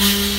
Mm-hmm.